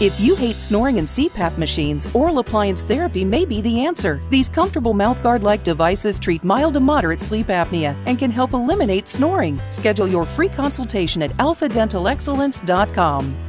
If you hate snoring and CPAP machines, oral appliance therapy may be the answer. These comfortable mouthguard like devices treat mild to moderate sleep apnea and can help eliminate snoring. Schedule your free consultation at alphadentalexcellence.com.